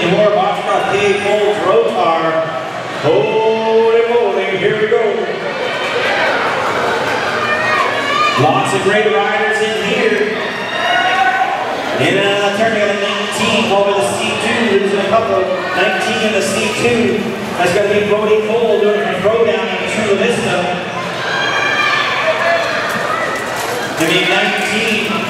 in your Foxcroft PA Colts Rotar. Holy moly, here we go. Lots of great riders in here. In uh, a tournament of 19 over the C2, losing a couple. 19 in the C2. That's going to be Brody Cole doing a throwdown in Chula Vista. Going to be 19.